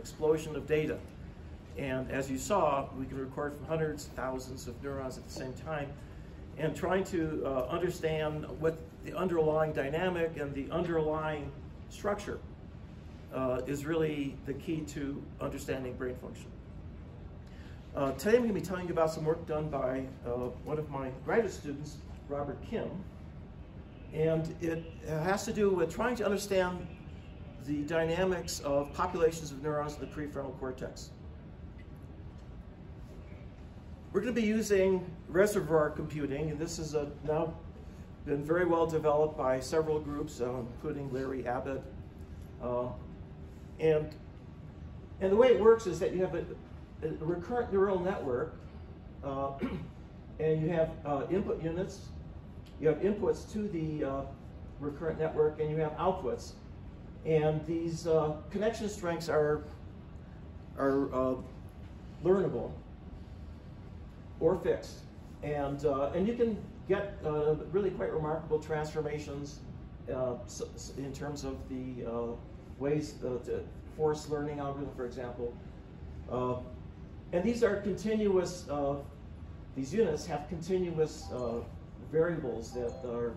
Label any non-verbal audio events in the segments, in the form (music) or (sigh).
explosion of data. And as you saw, we can record from hundreds, thousands of neurons at the same time. And trying to uh, understand what the underlying dynamic and the underlying structure uh, is really the key to understanding brain function. Uh, today I'm going to be telling you about some work done by uh, one of my graduate students, Robert Kim. And it has to do with trying to understand the dynamics of populations of neurons in the prefrontal cortex. We're going to be using reservoir computing, and this has now been very well developed by several groups, uh, including Larry Abbott. Uh, and, and the way it works is that you have a, a recurrent neural network, uh, (clears throat) and you have uh, input units, you have inputs to the uh, recurrent network, and you have outputs. And these uh, connection strengths are, are learnable or fixed. And, uh, and you can get uh, really quite remarkable transformations uh, in terms of the uh, ways, the FORCE learning algorithm, for example. Uh, and these are continuous, uh, these units have continuous variables that are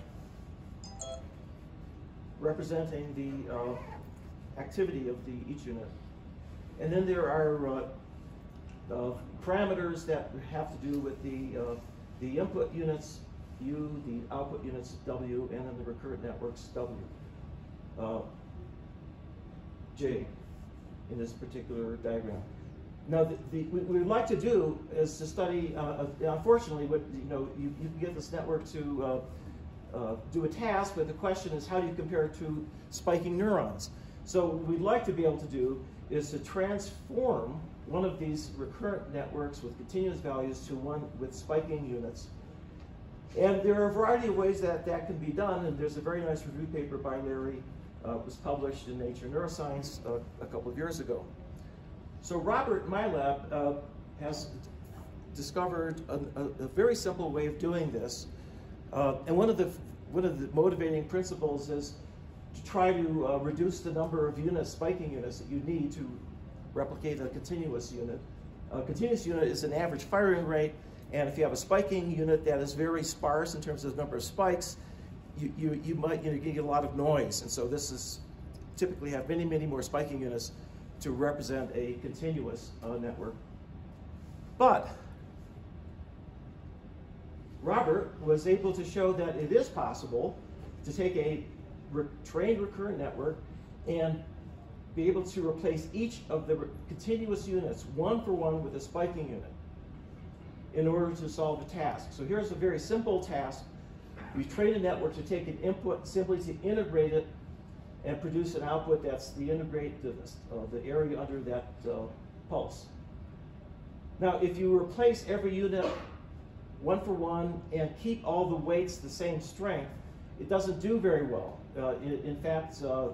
representing the activity of the each unit. And then there are uh, parameters that have to do with the, uh, the input units U, the output units W, and then the recurrent networks W. Uh, J in this particular diagram. Now, the, the, what we'd like to do is to study, uh, uh, unfortunately, what, you know, you, you can get this network to uh, do a task, but the question is how do you compare it to spiking neurons? So what we'd like to be able to do is to transform one of these recurrent networks with continuous values to one with spiking units. And there are a variety of ways that that can be done, and there's a very nice review paper by Larry, uh, was published in Nature Neuroscience uh, a couple of years ago. So Robert in my lab uh, has discovered a, a, a, very simple way of doing this. Uh, and one of the one of the motivating principles is to try to uh, reduce the number of units, spiking units that you need to replicate a continuous unit. A continuous unit is an average firing rate, and if you have a spiking unit that is very sparse in terms of the number of spikes, you, you, you might you know, get a lot of noise. And so this is typically have many, many more spiking units to represent a continuous uh, network. But Robert was able to show that it is possible to take a re trained recurrent network and be able to replace each of the continuous units one for one with a spiking unit in order to solve a task. So here's a very simple task. We train a network to take an input, simply to integrate it and produce an output that's the integrate, the, uh, the area under that uh, pulse. Now, if you replace every unit one for one and keep all the weights the same strength, it doesn't do very well. Uh, in, fact, uh,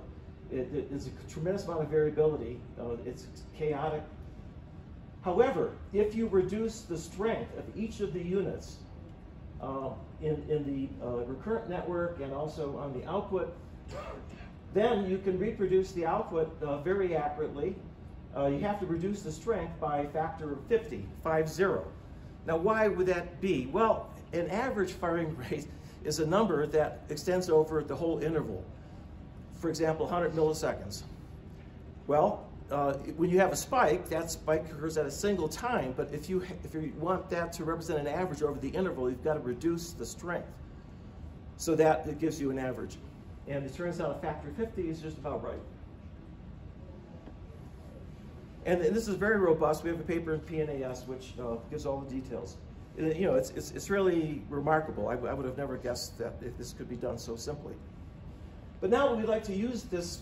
it, it, there's a tremendous amount of variability. Uh, it's chaotic. However, if you reduce the strength of each of the units uh, in, in the uh, recurrent network and also on the output, then you can reproduce the output uh, very accurately. You have to reduce the strength by a factor of 50, 5 0. Now, why would that be? Well, an average firing (laughs) rate is a number that extends over the whole interval for example, 100 milliseconds. Well, uh, when you have a spike, that spike occurs at a single time, but if you, if you want that to represent an average over the interval, you've got to reduce the strength so that it gives you an average. And it turns out a factor of 50 is just about right. And, and this is very robust. We have a paper in PNAS which uh, gives all the details. you know, it's, it's, it's really remarkable. I, I would have never guessed that if this could be done so simply. But now we'd like to use this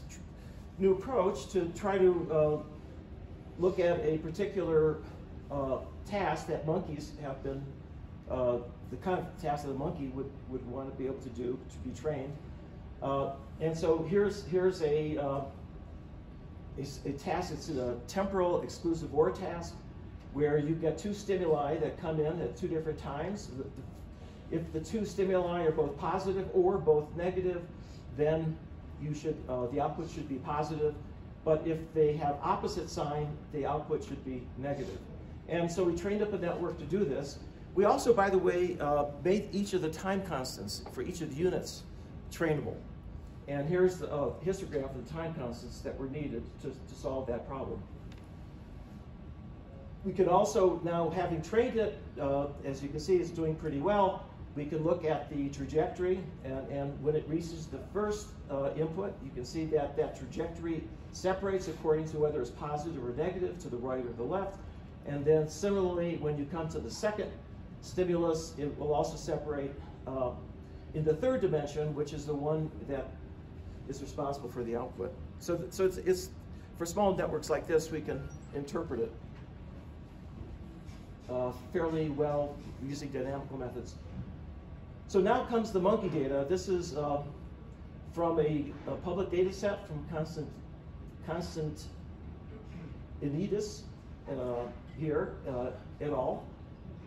new approach to try to uh, look at a particular uh, task that monkeys have been, uh, the kind of task that a monkey would, would want to be able to do to be trained. Uh, and so here's, here's a, a, task, it's a temporal exclusive OR task, where you get two stimuli that come in at two different times. If the two stimuli are both positive or both negative, then you should, uh, the output should be positive. but if they have opposite sign, the output should be negative. And so we trained up a network to do this. We also, by the way, uh, made each of the time constants for each of the units trainable. And here's the uh, histogram of the time constants that were needed to, to solve that problem. We can also, now having trained it, uh, as you can see, it's doing pretty well. We can look at the trajectory, and, and when it reaches the first uh, input, you can see that that trajectory separates according to whether it's positive or negative, to the right or the left. And then similarly, when you come to the second stimulus, it will also separate uh, in the third dimension, which is the one that is responsible for the output. So, so it's, it's for small networks like this, we can interpret it uh, fairly well using dynamical methods. So now comes the monkey data. This is uh, from a, a, public data set from Constant, Constant Enidis uh, here uh, et al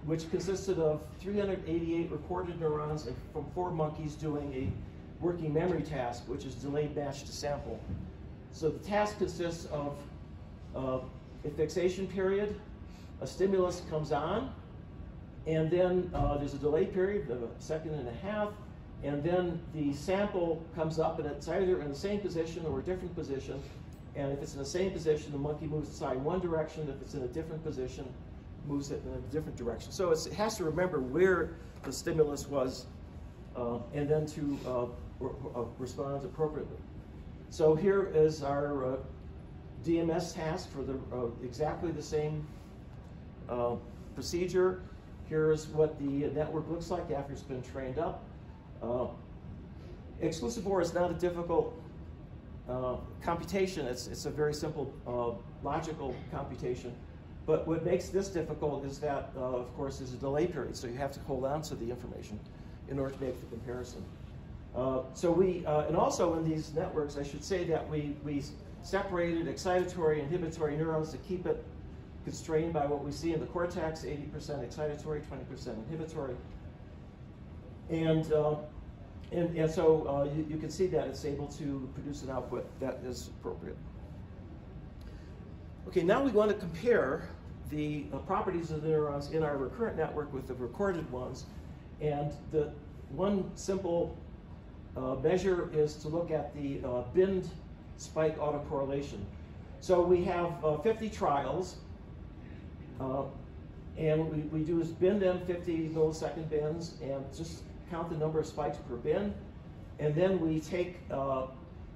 which consisted of 388 recorded neurons from four monkeys doing a working memory task, which is delayed match to sample. So the task consists of uh, a fixation period, a stimulus comes on, and then uh, there's a delay period of a second and a half, and then the sample comes up and it's either in the same position or a different position. And if it's in the same position, the monkey moves the aside one direction. If it's in a different position, moves it in a different direction. So it has to remember where the stimulus was uh, and then to uh, re uh, respond appropriately. So here is our uh, DMS task for the uh, exactly the same uh, procedure. Here's what the network looks like after it's been trained up. exclusive OR is not a difficult computation. It's, it's a very simple logical computation. But what makes this difficult is that, uh, of course, there's a delay period, so you have to hold on to the information in order to make the comparison. Uh, so we, uh, and also in these networks, I should say that we, we separated excitatory and inhibitory neurons to keep it constrained by what we see in the cortex, 80% excitatory, 20% inhibitory. And, uh, and, and so uh, you, you can see that it's able to produce an output that is appropriate. Okay, now we want to compare the uh, properties of the neurons in our recurrent network with the recorded ones. And the one simple uh, measure is to look at the uh, spike autocorrelation. So we have uh, 50 trials, uh, and we, we do is bin them 50 millisecond bins and just count the number of spikes per bin. And then we take, uh,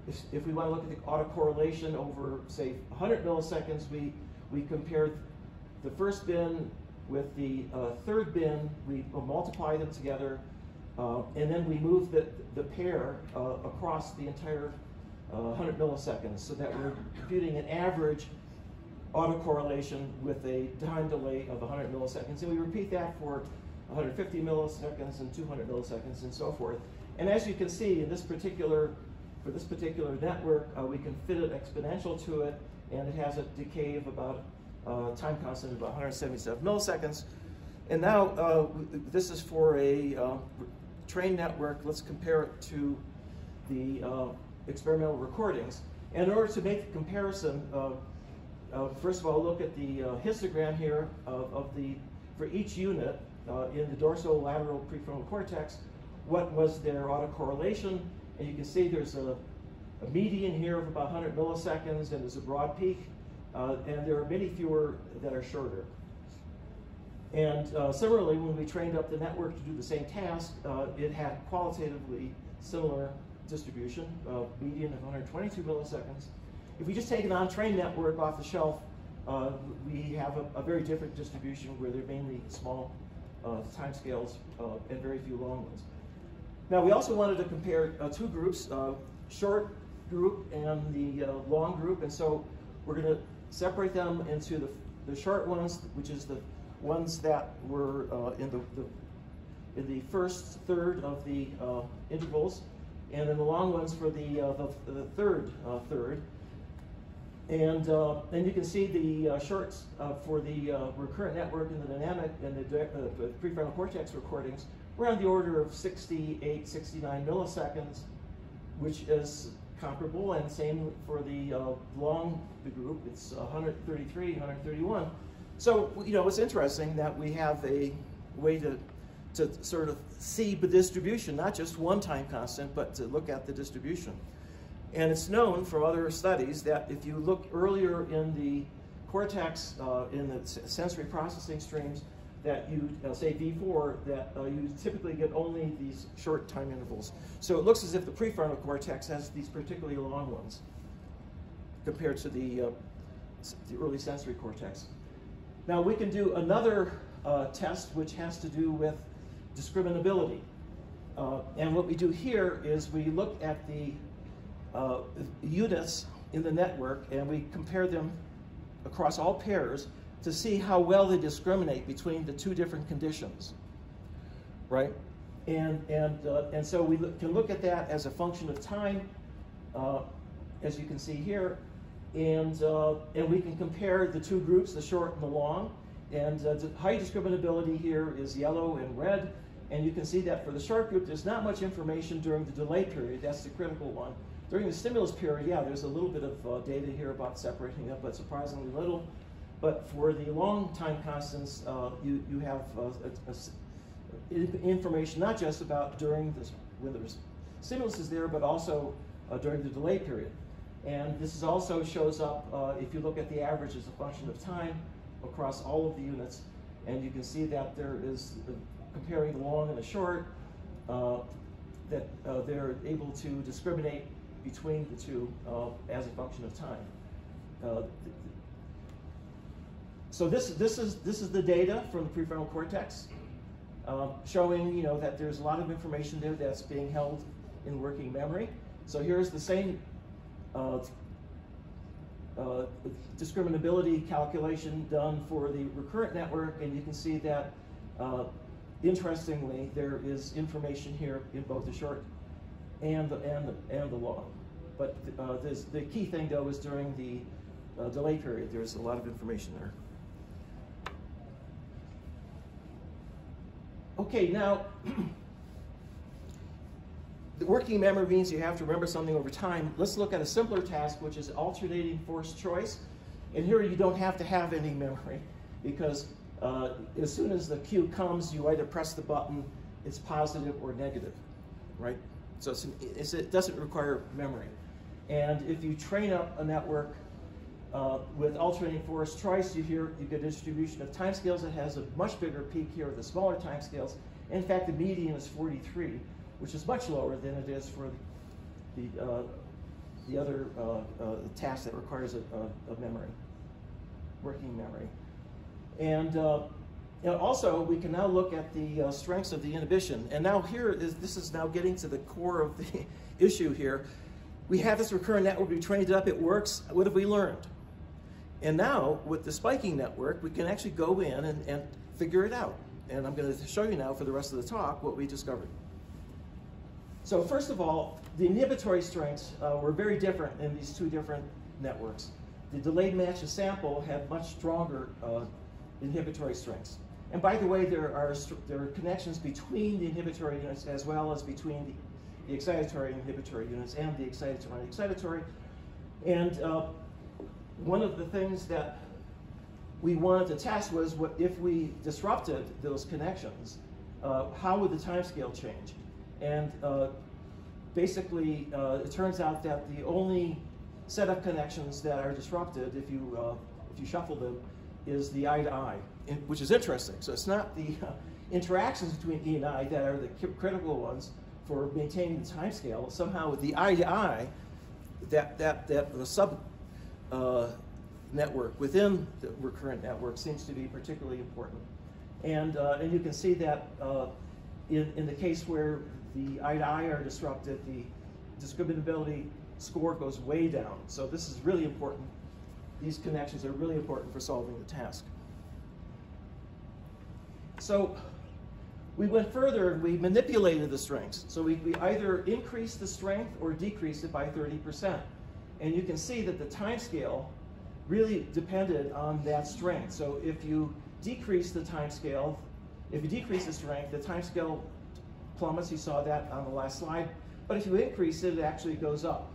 if, if, we want to look at the autocorrelation over, say, 100 milliseconds, we, we compare the first bin with the uh, third bin, we multiply them together, uh, and then we move the, the pair uh, across the entire 100 uh, milliseconds so that we're computing an average autocorrelation with a time delay of 100 milliseconds. And we repeat that for 150 milliseconds and 200 milliseconds and so forth. And as you can see, in this particular, for this particular network, uh, we can fit an exponential to it, and it has a decay of about uh, time constant of about 177 milliseconds. And now uh, this is for a uh, trained network. Let's compare it to the uh, experimental recordings. And in order to make the comparison, uh, uh, first of all, look at the histogram here of, of, the, for each unit in the dorsolateral prefrontal cortex, what was their autocorrelation. And you can see there's a, a median here of about 100 milliseconds, and there's a broad peak. Uh, and there are many fewer that are shorter. And uh, similarly, when we trained up the network to do the same task, uh, it had qualitatively similar distribution, uh, median of 122 milliseconds. If we just take an untrained network off the shelf, uh, we have a, a, very different distribution where they're mainly small uh, time scales and very few long ones. Now, we also wanted to compare two groups, short group and the long group, and so we're going to separate them into the, the short ones, which is the ones that were uh, in the, the, in the first third of the uh, intervals, and then the long ones for the, uh, the, the, third uh, third. And, uh, and you can see the uh, shorts for the recurrent network and the dynamic and the, prefrontal cortex recordings were on the order of 68, 69 milliseconds, which is comparable, and same for the uh, long the group. It's 133, 131. So you know it's interesting that we have a way to to sort of see the distribution, not just one time constant, but to look at the distribution. And it's known from other studies that if you look earlier in the cortex, uh, in the sensory processing streams, that you, uh, say V4, that uh, you typically get only these short time intervals. So it looks as if the prefrontal cortex has these particularly long ones compared to the, uh, the early sensory cortex. Now we can do another uh, test which has to do with discriminability. Uh, and what we do here is we look at the uh, units in the network and we compare them across all pairs to see how well they discriminate between the two different conditions, right? And, and, uh, and so we can look at that as a function of time, uh, as you can see here, and, uh, and we can compare the two groups, the short and the long, and uh, high discriminability here is yellow and red, and you can see that for the short group, there's not much information during the delay period. That's the critical one. During the stimulus period, yeah, there's a little bit of uh, data here about separating up, but surprisingly little. But for the long time constants, uh, you, you have uh, a, a, information not just about during this, when there's stimulus is there, but also uh, during the delay period. And this is also shows up uh, if you look at the average as a function of time across all of the units. And you can see that there is comparing the long and the short, uh, that uh, they're able to discriminate between the two uh, as a function of time. Uh, so this, this, is, this is the data from the prefrontal cortex, uh, showing you know, that there's a lot of information there that's being held in working memory. So here's the same uh, discriminability calculation done for the recurrent network, and you can see that Interestingly, there is information here in both the short and the, and the, and the long. But uh, the key thing, though, is during the uh, delay period, there's a lot of information there. Okay, now, (clears throat) working memory means you have to remember something over time. Let's look at a simpler task, which is alternating force choice. And here you don't have to have any memory because uh, as soon as the cue comes, you either press the button, it's positive or negative, right? So it's an, it's, it doesn't require memory. And if you train up a network uh, with alternating force choice, you hear you get a distribution of timescales that has a much bigger peak here with the smaller timescales. In fact, the median is 43, which is much lower than it is for the, the, uh, the other uh, uh task that requires a, a, memory, working memory. And uh, you know, also, we can now look at the uh, strengths of the inhibition. And now here, is, this is now getting to the core of the (laughs) issue here. We have this recurrent network, we trained it up, it works. What have we learned? And now, with the spiking network, we can actually go in and, and figure it out. And I'm going to show you now for the rest of the talk what we discovered. So first of all, the inhibitory strengths uh, were very different in these two different networks. The delayed match of sample had much stronger uh, inhibitory strengths. And by the way, there are, there are connections between the inhibitory units as well as between the, the excitatory and inhibitory units and the excitatory and excitatory. And uh, one of the things that we wanted to test was what if we disrupted those connections, uh, how would the time scale change? And uh, basically, uh, it turns out that the only set of connections that are disrupted, if you, uh, if you shuffle them, is the I to I, which is interesting. So it's not the uh, interactions between E and I that are the critical ones for maintaining the time scale. Somehow with the I to I, that, that, that the sub uh, network within the recurrent network seems to be particularly important. And, uh, and you can see that uh, in, in the case where the I to I are disrupted, the discriminability score goes way down. So this is really important these connections are really important for solving the task. So we went further and we manipulated the strengths. So we, we either increased the strength or decreased it by 30%. And you can see that the time scale really depended on that strength. So if you decrease the time scale, if you decrease the strength, the time scale plummets. You saw that on the last slide. But if you increase it, it actually goes up.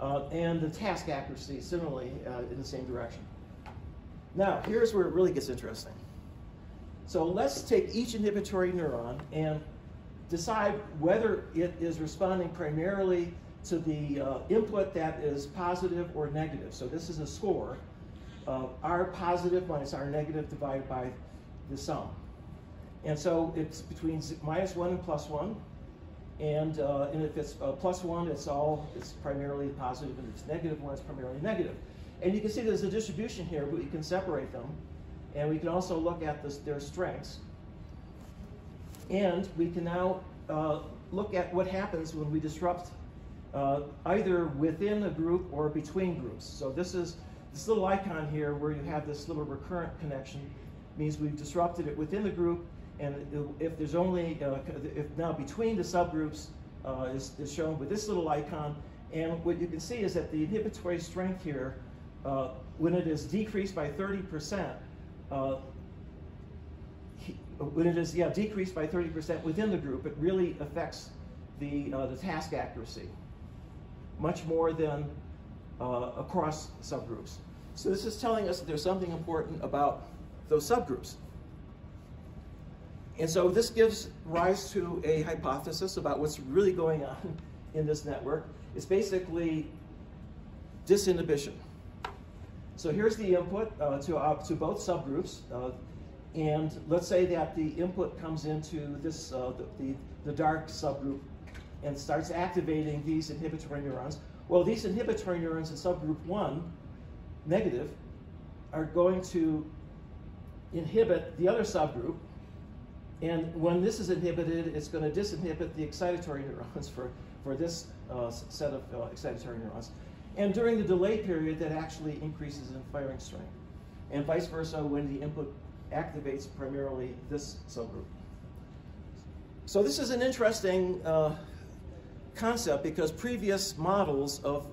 uh, and the task accuracy similarly uh, in the same direction. Now, here's where it really gets interesting. So let's take each inhibitory neuron and decide whether it is responding primarily to the uh, input that is positive or negative. So this is a score. Uh, R positive minus R negative divided by the sum. And so it's between minus 1 and plus 1. And, uh, and if it's uh, plus 1, it's all it's primarily positive, and if it's negative 1, it's primarily negative. And you can see there's a distribution here, but you can separate them. And we can also look at this, their strengths. And we can now uh, look at what happens when we disrupt uh, either within a group or between groups. So this is this little icon here where you have this little recurrent connection means we've disrupted it within the group and if there's only, uh, if now between the subgroups uh, is, is shown with this little icon and what you can see is that the inhibitory strength here uh, when it is decreased by 30%, uh, when it is yeah decreased by 30% within the group, it really affects the, uh, the task accuracy much more than uh, across subgroups. So this is telling us that there's something important about those subgroups. And so this gives rise to a hypothesis about what's really going on (laughs) in this network. It's basically disinhibition. So here's the input uh, to, uh, to both subgroups. Uh, and let's say that the input comes into this, uh, the, the, the, dark subgroup and starts activating these inhibitory neurons. Well, these inhibitory neurons in subgroup one, negative, are going to inhibit the other subgroup. And when this is inhibited, it's going to disinhibit the excitatory neurons for, for this uh, set of uh, excitatory neurons. And during the delay period, that actually increases in firing strength. And vice versa when the input activates primarily this subgroup. So this is an interesting uh, concept because previous models of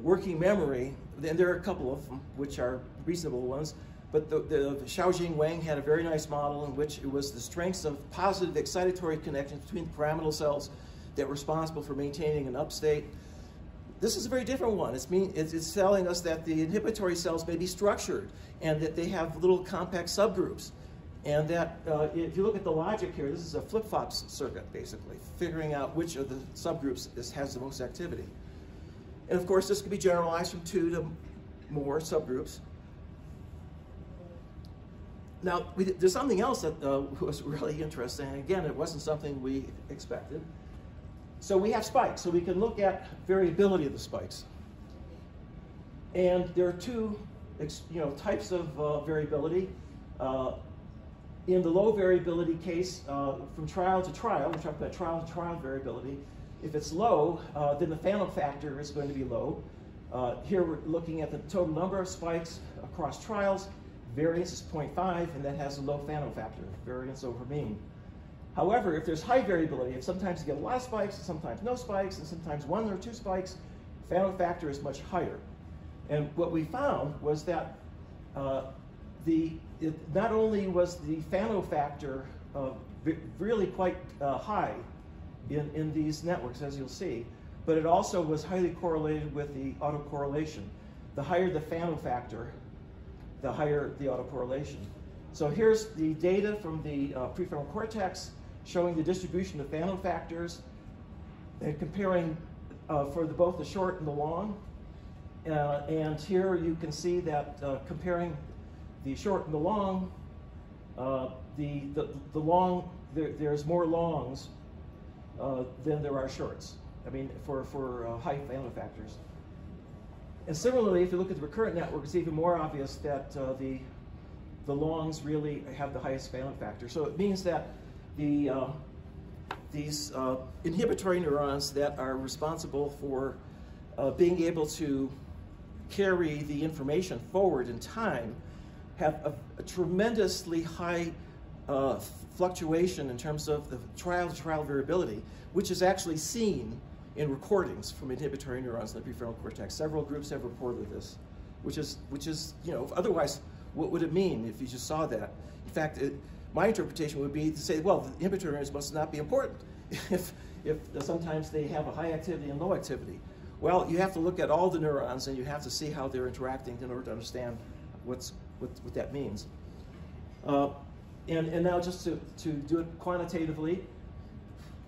working memory, and there are a couple of them which are reasonable ones, but the, the Xiaojing Wang had a very nice model in which it was the strengths of positive excitatory connections between pyramidal cells that were responsible for maintaining an upstate this is a very different one. It's, mean, it's, it's telling us that the inhibitory cells may be structured and that they have little compact subgroups. And that uh, if you look at the logic here, this is a flip-flop circuit, basically, figuring out which of the subgroups this has the most activity. And of course, this could be generalized from two to more subgroups. Now, we, there's something else that uh, (laughs) was really interesting. Again, it wasn't something we expected. So we have spikes, so we can look at variability of the spikes. And there are two you know, types of uh, variability. Uh, in the low variability case, uh, from trial to trial, we're talking about trial to trial variability, if it's low, uh, then the Fano factor is going to be low. Uh, here we're looking at the total number of spikes across trials. Variance is 0.5, and that has a low Fano factor, variance over mean. However, if there's high variability, if sometimes you get a lot of spikes, and sometimes no spikes, and sometimes one or two spikes, Fano factor is much higher. And what we found was that uh, the it, not only was the Fano factor uh, really quite uh, high in, in these networks, as you'll see, but it also was highly correlated with the autocorrelation. The higher the Fano factor, the higher the autocorrelation. So here's the data from the uh, prefrontal cortex showing the distribution of Fano factors and comparing uh, for the, both the short and the long. Uh, and here you can see that uh, comparing the short and the long, uh, the, the, the long, there, there's more longs uh, than there are shorts. I mean, for, for high Fano factors. And similarly, if you look at the recurrent network, it's even more obvious that the, the longs really have the highest Fano factor. So it means that the, uh, these uh, inhibitory neurons that are responsible for uh, being able to carry the information forward in time have a, a tremendously high uh, fluctuation in terms of the trial-to-trial -trial variability, which is actually seen in recordings from inhibitory neurons in the prefrontal cortex. Several groups have reported this, which is, which is you know, otherwise, what would it mean if you just saw that? In fact, it, my interpretation would be to say, well, the inhibitory neurons must not be important (laughs) if, if sometimes they have a high activity and low activity. Well, you have to look at all the neurons and you have to see how they're interacting in order to understand what's, what, what that means. Uh, and, and now just to, to do it quantitatively,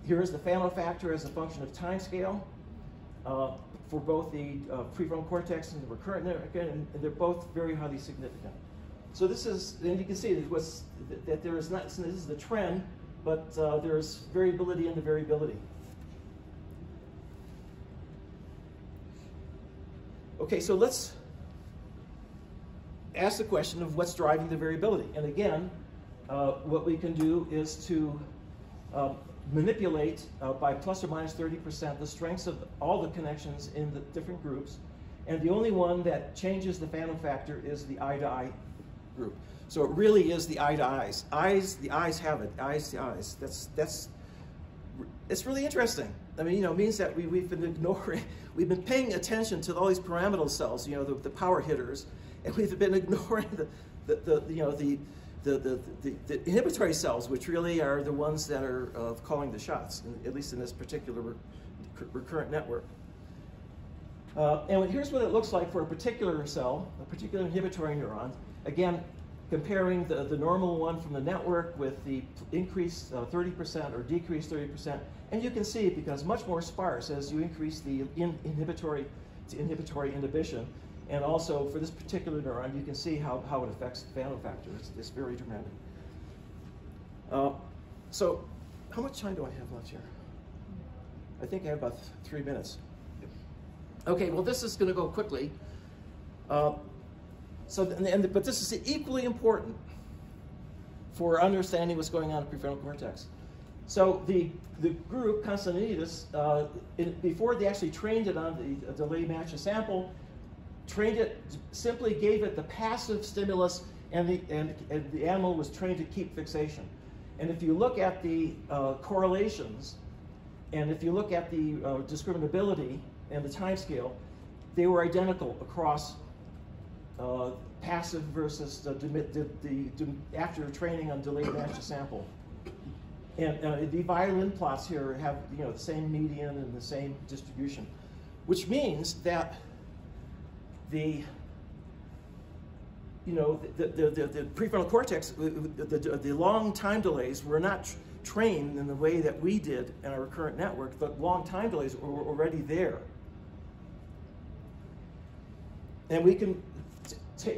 here's the Fano factor as a function of time scale uh, for both the uh, prefrontal cortex and the recurrent network, and they're both very highly significant. So this is, and you can see that, was, that there is not, this is the trend, but uh, there's variability in the variability. Okay, so let's ask the question of what's driving the variability. And again, uh, what we can do is to uh, manipulate uh, by plus or minus 30% the strengths of all the connections in the different groups. And the only one that changes the Fano factor is the I to I group. So it really is the eye to eyes. Eyes, the eyes have it. Eyes to eyes. That's that's. It's really interesting. I mean, you know, it means that we, we've been ignoring, (laughs) we've been paying attention to all these pyramidal cells, you know, the, the power hitters, and we've been (laughs) ignoring the, the, the you know, the, the, the, the, the, inhibitory cells, which really are the ones that are uh, calling the shots, at least in this particular re recurrent network. Uh, and here's what it looks like for a particular cell, a particular inhibitory neuron. Again, comparing the, the normal one from the network with the increased 30% uh, or decreased 30%, and you can see it becomes much more sparse as you increase the in inhibitory to inhibitory inhibition. And also for this particular neuron, you can see how, how it affects the Fano factor. It's, it's very dramatic. Uh, so how much time do I have left here? I think I have about th three minutes. Okay, well this is going to go quickly. Uh, so, and, and, but this is equally important for understanding what's going on in the prefrontal cortex. So the, the group, Constantinidis, uh, before they actually trained it on the delay match sample, trained it, simply gave it the passive stimulus and the, and, and the animal was trained to keep fixation. And if you look at the uh, correlations, and if you look at the uh, discriminability and the time scale, they were identical across uh, passive versus the, the, the, after training on delayed match sample. And uh, the violin plots here have you know the same median and the same distribution, which means that the you know the, the, the, the prefrontal cortex, the, the, the, long time delays were not trained in the way that we did in our recurrent network. The long time delays were already there. And we can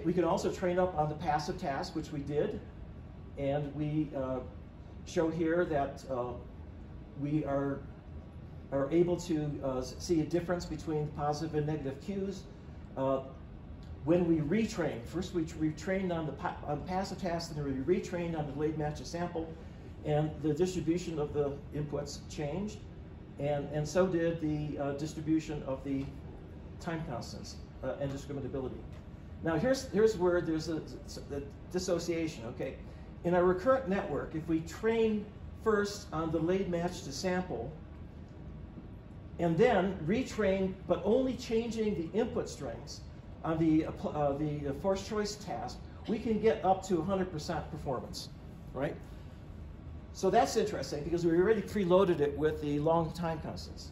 we can also train up on the passive task, which we did. And we uh, show here that uh, we are, are able to uh, see a difference between positive and negative cues. Uh, when we retrain, first we retrained on the, on passive task, and then we retrained on the delayed match to sample, and the distribution of the inputs changed, and, and so did the uh, distribution of the time constants uh, and discriminability. Now here's, here's where there's a, a, dissociation, okay? In a recurrent network, if we train first on delayed match to sample, and then retrain, but only changing the input strings on the, uh, the forced choice task, we can get up to 100% performance, right? So that's interesting because we already preloaded it with the long time constants.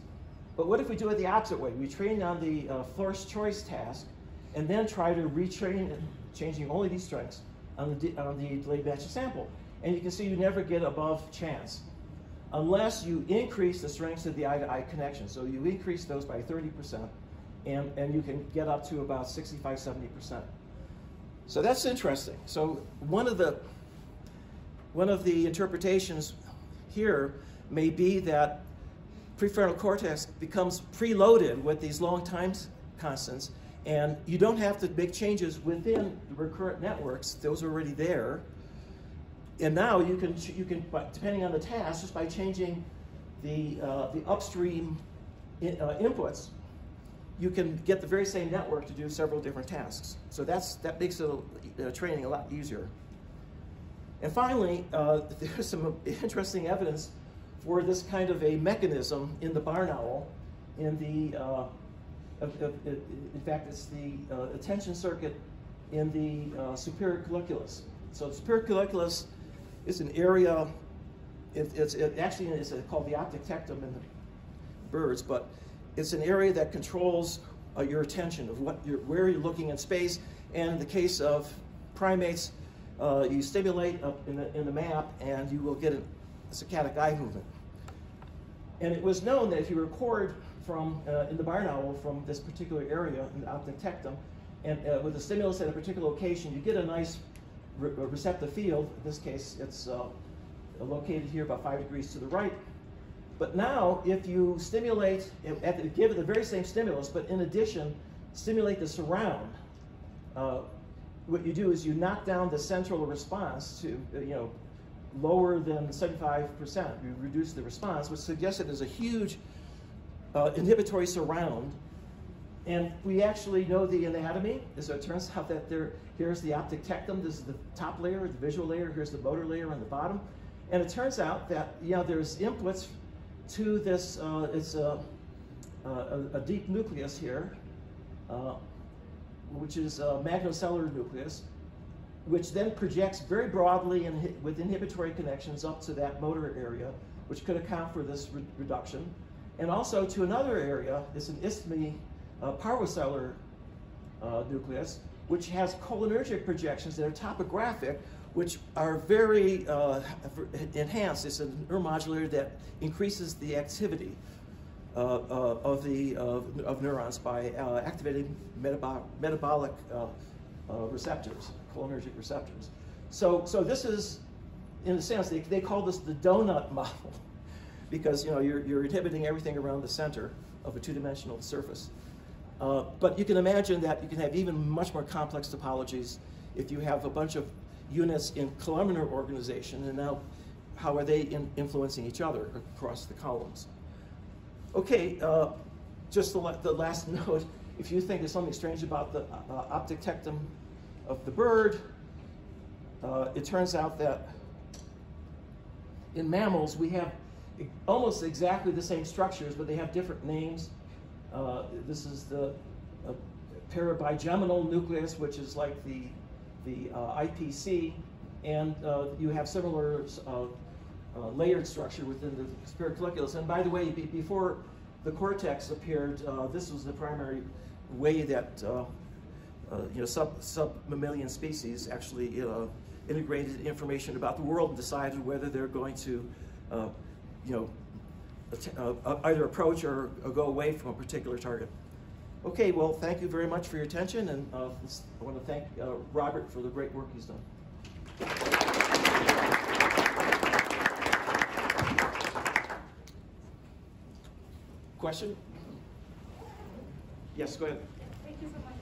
But what if we do it the opposite way? We train on the uh, forced choice task, and then try to retrain changing only these strengths on the, on the delayed match sample. And you can see you never get above chance unless you increase the strengths of the I-to-I -eye connection. So you increase those by 30%, and, and you can get up to about 65, 70%. So that's interesting. So one of the, one of the interpretations here may be that prefrontal cortex becomes preloaded with these long time constants, and you don't have to make changes within the recurrent networks. Those are already there. And now you can, you can depending on the task, just by changing the, uh, the upstream in, uh, inputs, you can get the very same network to do several different tasks. So that's, that makes the uh, training a lot easier. And finally, uh, (laughs) there's some interesting evidence for this kind of a mechanism in the barn owl in the uh, in fact, it's the uh, attention circuit in the uh, superior colliculus. So the superior colliculus is an area, it, it's it actually is called the optic tectum in the birds, but it's an area that controls uh, your attention of what you're, where you're looking in space. And in the case of primates, uh, you stimulate up in the, in the map and you will get a saccadic eye movement. And it was known that if you record from, uh, in the barn owl from this particular area in the optic tectum, and uh, with a stimulus at a particular location, you get a nice re receptive field. In this case, it's uh, located here about five degrees to the right. But now, if you stimulate, at the, give it the very same stimulus, but in addition, stimulate the surround, uh, what you do is you knock down the central response to, uh, you know, lower than 75%. You reduce the response, which suggests that there's a huge uh, inhibitory surround. And we actually know the anatomy. So it turns out that there, here's the optic tectum. This is the top layer, the visual layer. Here's the motor layer on the bottom. And it turns out that, you know, there's inputs to this, uh, it's a, a, a, deep nucleus here, uh, which is a magnocellular nucleus, which then projects very broadly in, with inhibitory connections up to that motor area, which could account for this re reduction. And also to another area, it's an isthmi uh, uh, nucleus, which has cholinergic projections that are topographic, which are very uh, enhanced. It's a neuromodulator that increases the activity uh, uh, of the of neurons by uh, activating metabolic, metabolic uh, receptors, cholinergic receptors. So, so this is, in a sense, they, they call this the donut (laughs) model because you know you're, you're inhibiting everything around the center of a two-dimensional surface. But you can imagine that you can have even much more complex topologies if you have a bunch of units in columnar organization, and now how are they in influencing each other across the columns? Okay, uh, just the, the, last (laughs) note, if you think there's something strange about the uh, optic tectum of the bird, uh, it turns out that in mammals we have almost exactly the same structures, but they have different names. Uh, this is the uh, parabigeminal nucleus, which is like the the uh, IPC, and uh, you have similar uh, layered structure within the superior colliculus. And by the way, be before the cortex appeared, this was the primary way that you know, sub, sub-mammalian species actually integrated information about the world and decided whether they're going to, you know, either approach or, or, go away from a particular target. Okay, well, thank you very much for your attention, and uh, I want to thank uh, Robert for the great work he's done. Question? Yes, go ahead. Thank you so much.